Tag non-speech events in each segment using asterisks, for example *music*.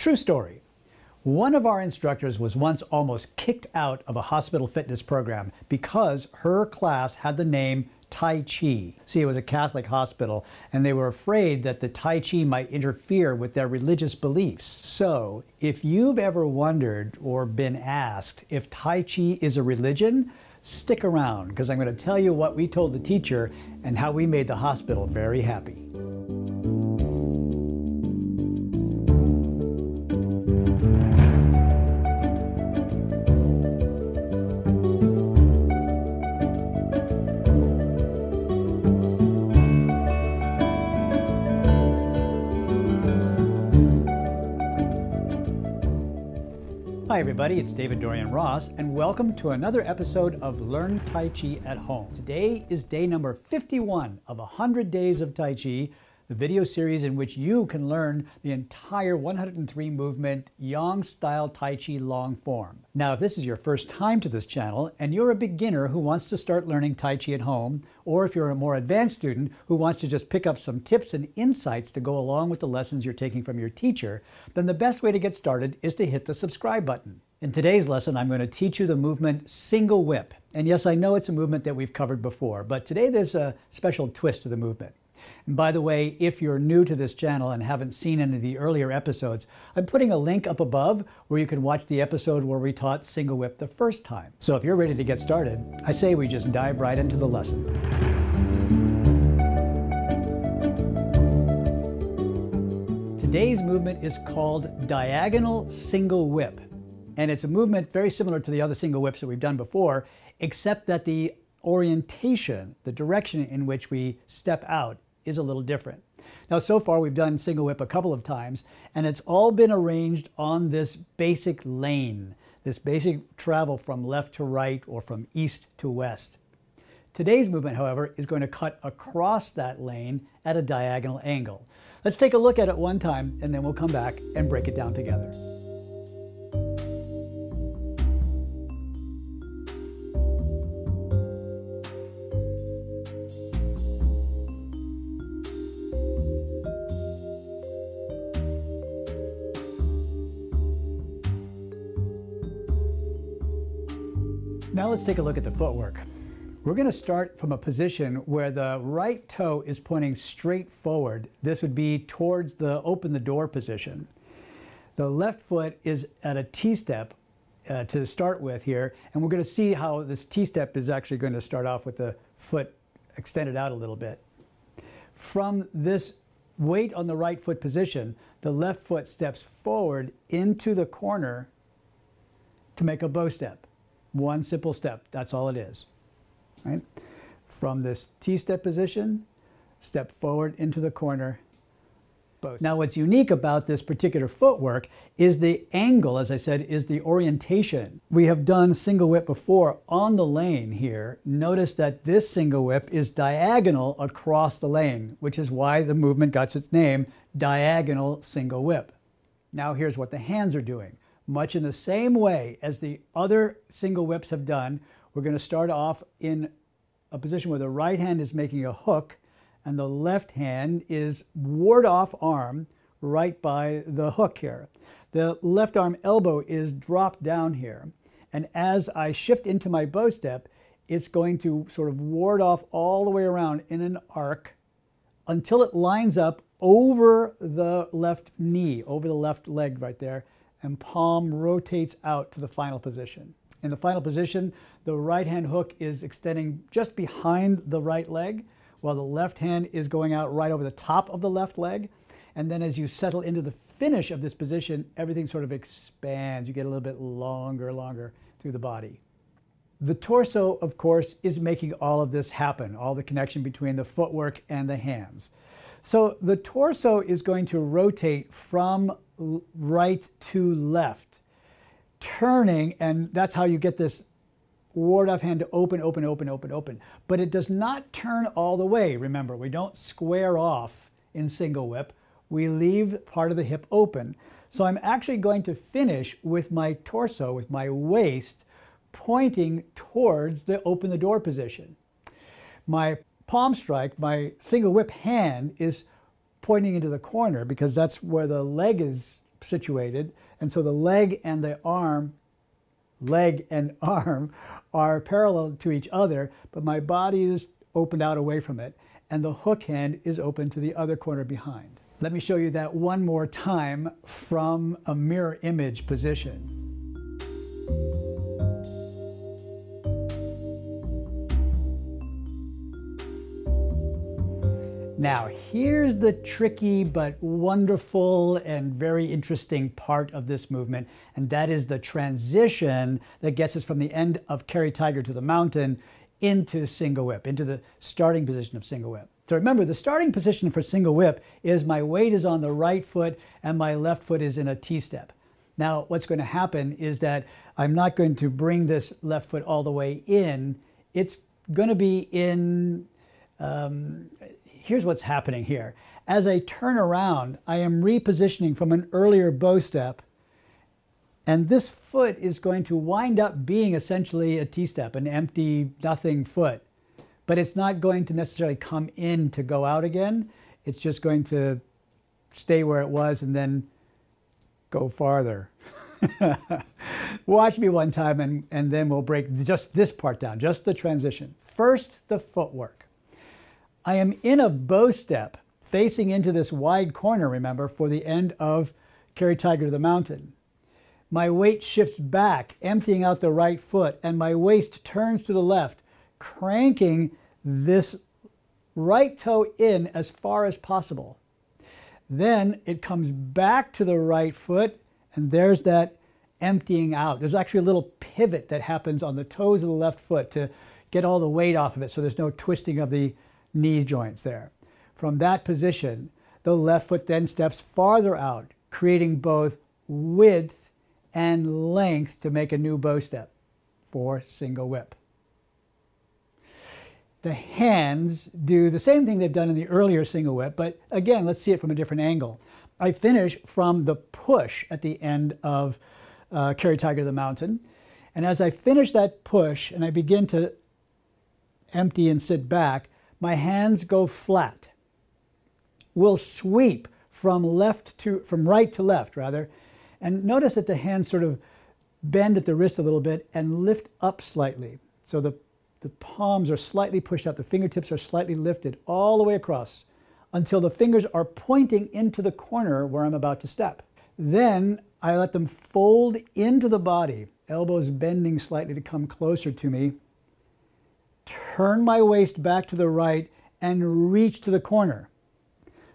True story. One of our instructors was once almost kicked out of a hospital fitness program because her class had the name Tai Chi. See, it was a Catholic hospital, and they were afraid that the Tai Chi might interfere with their religious beliefs. So, if you've ever wondered or been asked if Tai Chi is a religion, stick around because I'm going to tell you what we told the teacher and how we made the hospital very happy. Hi, everybody, it's David Dorian Ross, and welcome to another episode of Learn Tai Chi at Home. Today is day number 51 of 100 Days of Tai Chi, the video series in which you can learn the entire 103 movement Yang style Tai Chi long form. Now, if this is your first time to this channel and you're a beginner who wants to start learning Tai Chi at home, or if you're a more advanced student who wants to just pick up some tips and insights to go along with the lessons you're taking from your teacher, then the best way to get started is to hit the subscribe button. In today's lesson, I'm going to teach you the movement single whip. And yes, I know it's a movement that we've covered before, but today there's a special twist to the movement. And by the way, if you're new to this channel and haven't seen any of the earlier episodes, I'm putting a link up above where you can watch the episode where we taught single whip the first time. So if you're ready to get started, I say we just dive right into the lesson. Today's movement is called diagonal single whip. And it's a movement very similar to the other single whips that we've done before, except that the orientation, the direction in which we step out, is a little different. Now, so far we've done single whip a couple of times, and it's all been arranged on this basic lane, this basic travel from left to right or from east to west. Today's movement, however, is going to cut across that lane at a diagonal angle. Let's take a look at it one time, and then we'll come back and break it down together. Now let's take a look at the footwork. We're going to start from a position where the right toe is pointing straight forward. This would be towards the open the door position. The left foot is at a T-step uh, to start with here, and we're going to see how this T-step is actually going to start off with the foot extended out a little bit. From this weight on the right foot position, the left foot steps forward into the corner to make a bow step. One simple step, that's all it is. Right? From this T-step position, step forward into the corner, bow. Now what's unique about this particular footwork is the angle, as I said, is the orientation. We have done single whip before on the lane here. Notice that this single whip is diagonal across the lane, which is why the movement got its name, diagonal single whip. Now here's what the hands are doing much in the same way as the other single whips have done. We're going to start off in a position where the right hand is making a hook and the left hand is ward off arm right by the hook here. The left arm elbow is dropped down here. And as I shift into my bow step, it's going to sort of ward off all the way around in an arc until it lines up over the left knee, over the left leg right there, and palm rotates out to the final position. In the final position, the right hand hook is extending just behind the right leg, while the left hand is going out right over the top of the left leg. And then as you settle into the finish of this position, everything sort of expands. You get a little bit longer, longer through the body. The torso, of course, is making all of this happen, all the connection between the footwork and the hands. So the torso is going to rotate from right to left, turning, and that's how you get this ward off hand to open, open, open, open, open. But it does not turn all the way. Remember, we don't square off in single whip. We leave part of the hip open. So I'm actually going to finish with my torso, with my waist, pointing towards the open the door position. My palm strike, my single whip hand is pointing into the corner because that's where the leg is situated. And so the leg and the arm, leg and *laughs* arm are parallel to each other, but my body is opened out away from it. And the hook hand is open to the other corner behind. Let me show you that one more time from a mirror image position. Now, here's the tricky but wonderful and very interesting part of this movement, and that is the transition that gets us from the end of Carry Tiger to the mountain into single whip, into the starting position of single whip. So remember, the starting position for single whip is my weight is on the right foot and my left foot is in a T-step. Now, what's going to happen is that I'm not going to bring this left foot all the way in. It's going to be in um, here's what's happening here. As I turn around, I am repositioning from an earlier bow step, and this foot is going to wind up being essentially a T-step, an empty, nothing foot. But it's not going to necessarily come in to go out again. It's just going to stay where it was and then go farther. *laughs* Watch me one time and, and then we'll break just this part down, just the transition. First, the footwork. I am in a bow step facing into this wide corner, remember, for the end of Carry Tiger to the Mountain. My weight shifts back, emptying out the right foot, and my waist turns to the left, cranking this right toe in as far as possible. Then it comes back to the right foot, and there's that emptying out. There's actually a little pivot that happens on the toes of the left foot to get all the weight off of it so there's no twisting of the knee joints there. From that position, the left foot then steps farther out, creating both width and length to make a new bow step for single whip. The hands do the same thing they've done in the earlier single whip, but again, let's see it from a different angle. I finish from the push at the end of uh, Carry Tiger to the Mountain. And as I finish that push and I begin to empty and sit back, my hands go flat. We'll sweep from left to from right to left rather. And notice that the hands sort of bend at the wrist a little bit and lift up slightly. So the, the palms are slightly pushed out, the fingertips are slightly lifted all the way across until the fingers are pointing into the corner where I'm about to step. Then I let them fold into the body, elbows bending slightly to come closer to me, turn my waist back to the right, and reach to the corner.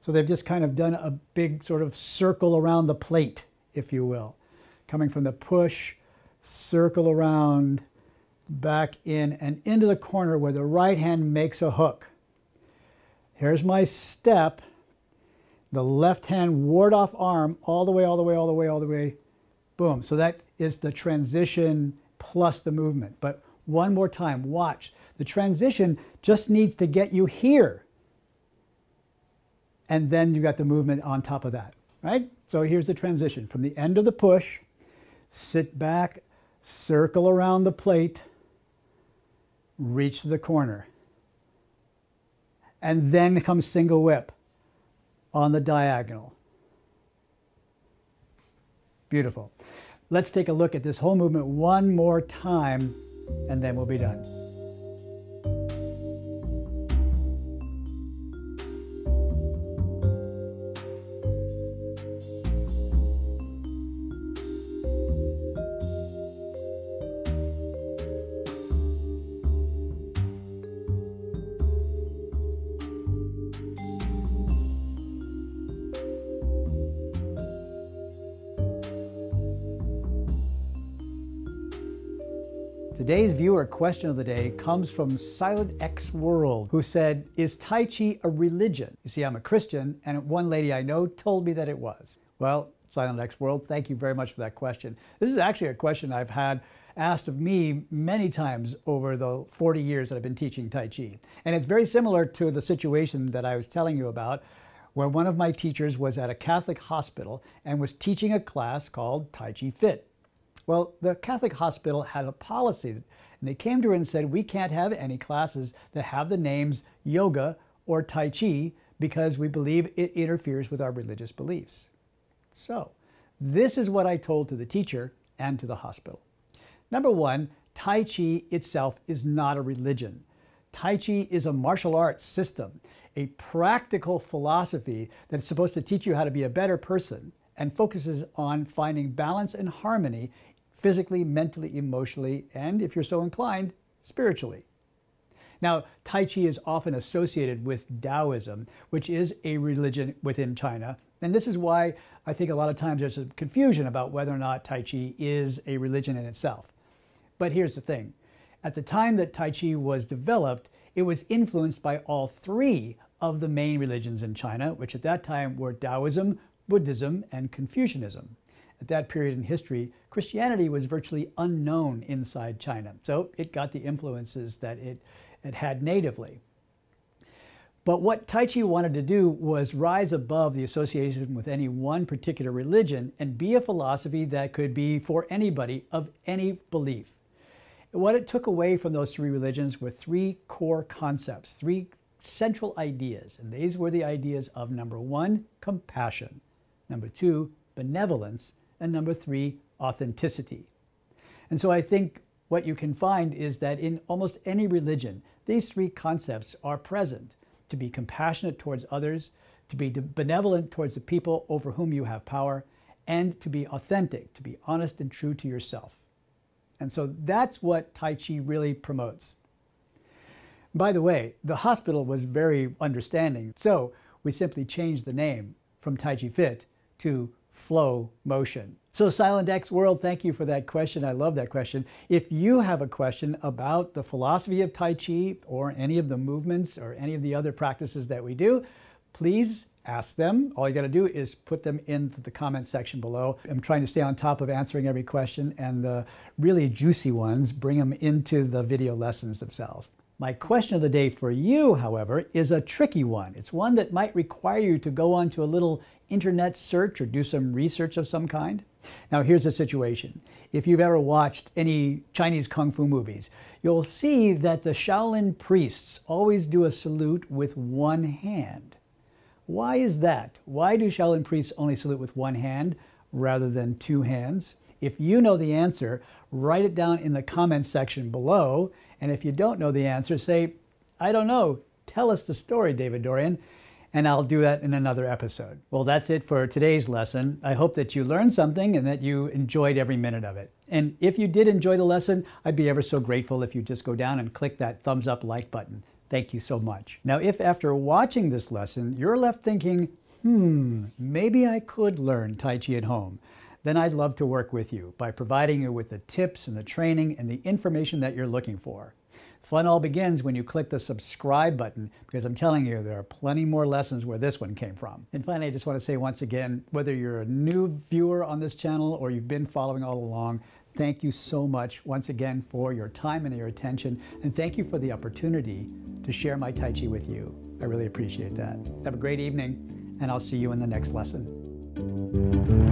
So they've just kind of done a big sort of circle around the plate, if you will. Coming from the push, circle around, back in, and into the corner where the right hand makes a hook. Here's my step. The left hand ward off arm all the way, all the way, all the way, all the way. Boom. So that is the transition plus the movement. But one more time, watch. The transition just needs to get you here. And then you got the movement on top of that, right? So here's the transition from the end of the push, sit back, circle around the plate, reach the corner. And then comes single whip on the diagonal. Beautiful. Let's take a look at this whole movement one more time and then we'll be done. Today's viewer question of the day comes from Silent X World, who said, Is Tai Chi a religion? You see, I'm a Christian, and one lady I know told me that it was. Well, Silent X World, thank you very much for that question. This is actually a question I've had asked of me many times over the 40 years that I've been teaching Tai Chi. And it's very similar to the situation that I was telling you about, where one of my teachers was at a Catholic hospital and was teaching a class called TaijiFit. Well, the Catholic hospital had a policy, and they came to her and said, we can't have any classes that have the names yoga or Tai Chi because we believe it interferes with our religious beliefs. So This is what I told to the teacher and to the hospital. Number one, Tai Chi itself is not a religion. Tai Chi is a martial arts system, a practical philosophy that's supposed to teach you how to be a better person and focuses on finding balance and harmony physically, mentally, emotionally, and if you're so inclined, spiritually. Now, Tai Chi is often associated with Taoism, which is a religion within China. And this is why I think a lot of times there's a confusion about whether or not Tai Chi is a religion in itself. But here's the thing. At the time that Tai Chi was developed, it was influenced by all three of the main religions in China, which at that time were Taoism, Buddhism, and Confucianism. At that period in history, Christianity was virtually unknown inside China, so it got the influences that it, it had natively. But what Tai Chi wanted to do was rise above the association with any one particular religion and be a philosophy that could be for anybody of any belief. What it took away from those three religions were three core concepts, three central ideas. And these were the ideas of number one, compassion, number two, benevolence, and number three, authenticity. And so I think what you can find is that in almost any religion, these three concepts are present to be compassionate towards others, to be benevolent towards the people over whom you have power, and to be authentic, to be honest and true to yourself. And so that's what Tai Chi really promotes. By the way, the hospital was very understanding, so we simply changed the name from TaijiFit to flow motion. So Silent X World, thank you for that question. I love that question. If you have a question about the philosophy of Tai Chi or any of the movements or any of the other practices that we do, please ask them. All you got to do is put them into the comment section below. I'm trying to stay on top of answering every question and the really juicy ones, bring them into the video lessons themselves. My question of the day for you, however, is a tricky one. It's one that might require you to go onto a little internet search or do some research of some kind. Now, here's the situation. If you've ever watched any Chinese Kung Fu movies, you'll see that the Shaolin priests always do a salute with one hand. Why is that? Why do Shaolin priests only salute with one hand rather than two hands? If you know the answer, write it down in the comments section below and if you don't know the answer, say, I don't know. Tell us the story, David Dorian, and I'll do that in another episode. Well, that's it for today's lesson. I hope that you learned something and that you enjoyed every minute of it. And if you did enjoy the lesson, I'd be ever so grateful if you just go down and click that thumbs up like button. Thank you so much. Now, if after watching this lesson, you're left thinking, hmm, maybe I could learn Tai Chi at home, then I'd love to work with you by providing you with the tips and the training and the information that you're looking for. Fun all begins when you click the subscribe button because I'm telling you, there are plenty more lessons where this one came from. And finally, I just want to say once again, whether you're a new viewer on this channel or you've been following all along, thank you so much once again for your time and your attention. And thank you for the opportunity to share my Tai Chi with you. I really appreciate that. Have a great evening, and I'll see you in the next lesson.